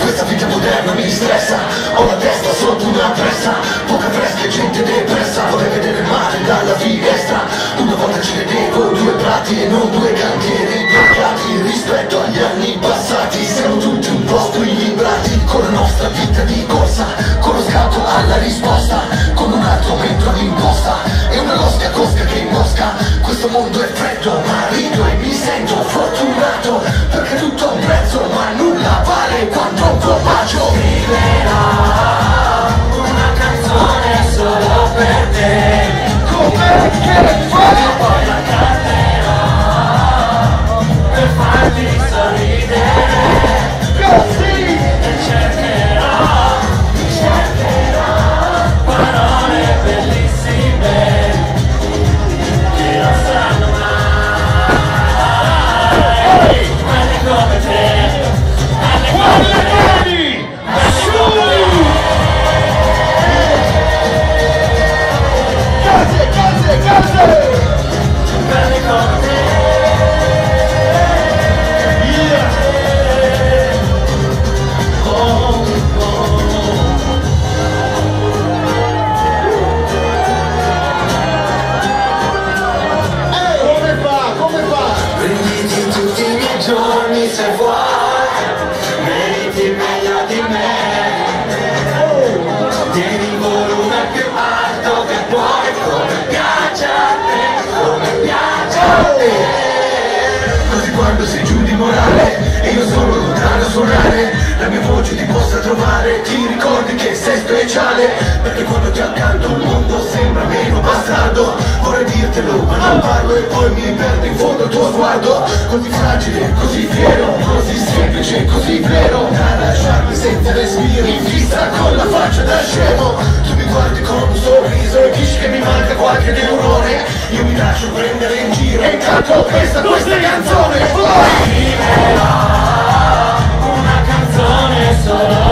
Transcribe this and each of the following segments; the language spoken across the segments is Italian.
Questa vita moderna mi stressa Ho la testa sotto una pressa Poca fresca e gente depressa Vorrei vedere il mare dalla finestra. Una volta ci vedevo due prati e non due cantieri bloccati Rispetto agli anni passati. Siamo tutti un po' squilibrati Con la nostra vita di corsa mondo è freddo ma rido e mi sento fortunato Perché tutto ha un prezzo ma nulla vale quanto un tuo bacio Una canzone solo per te. Come che quando sei giù di morale E io sono lontano a suonare La mia voce ti possa trovare Ti ricordi che sei speciale Perché quando ti accanto il mondo sembra meno bastardo Vorrei dirtelo ma non parlo E poi mi perdo in fondo al tuo sguardo Così fragile, così fiero Così semplice, così vero Da lasciarmi senza respiro In fissa con la faccia da scemo Tu mi guardi con un sorriso che mi manca qualche neurone Io mi lascio prendere in giro. E intanto questa, questa canzone. Vai! Una canzone solo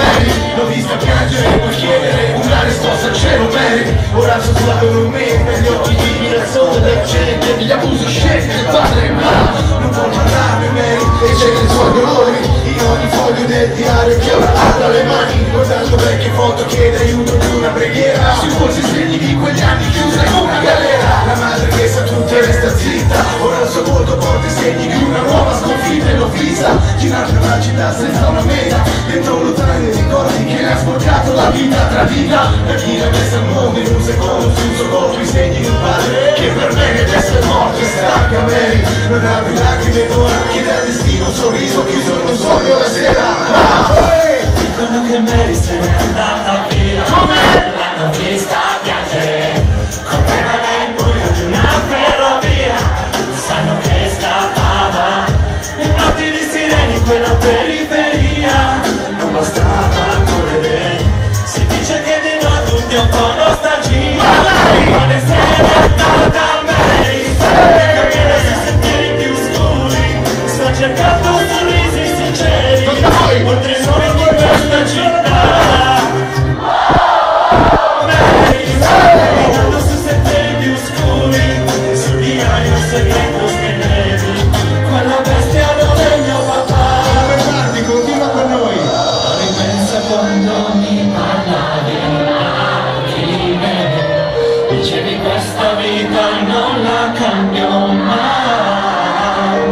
Mary l'ho vista piangere puoi chiedere una risposta al cielo Mary. Ora sono sulla loro mente negli occhi di minazione del gente degli abusi scelti del padre ma non può parlarmi piace una città senza una meta. Dentro lo zaino ricordi che ne ha sporcato la vita tradita Per chi deve al mondo in un secondo su un solo colpo i segni di un padre Che per me ne adesso è morto. E sarà cameri Non ha apri lacrime d'ora che dal destino un sorriso chiuso in un sogno la sera. Dicono che meriti, andata via, andata via. Dicevi questa vita non la cambio mai.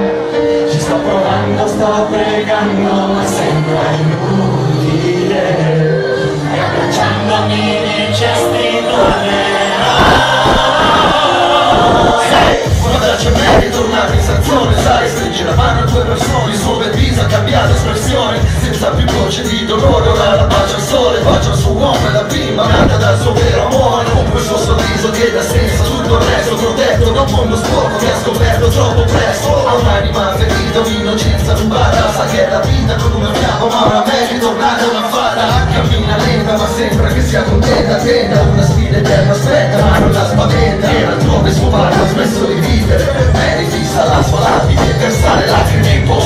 Ci sto provando, sto pregando ma sembra inutile. E abbracciandomi dicesti tornerai presto Ha un'anima ferita, un'innocenza rubata Sa che è la vita con una fiamma Ma ora Mary è tornata una fata Cammina lenta ma sembra che sia contenta Tenta una sfida eterna aspetta ma non la spaventa. Era altrove suo padre ha smesso di vivere Mary fissa la sua lapide per stare lacrime impossibili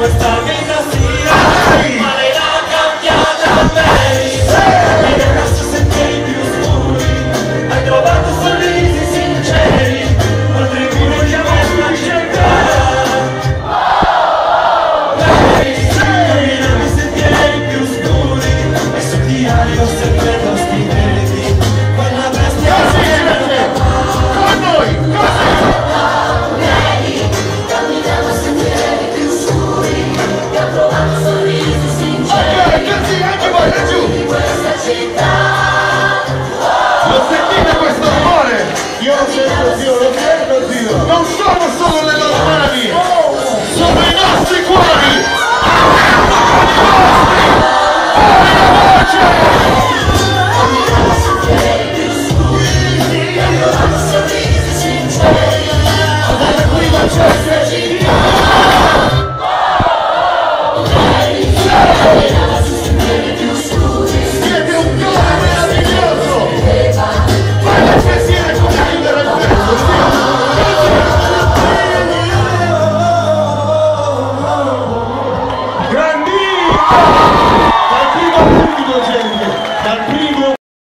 was talking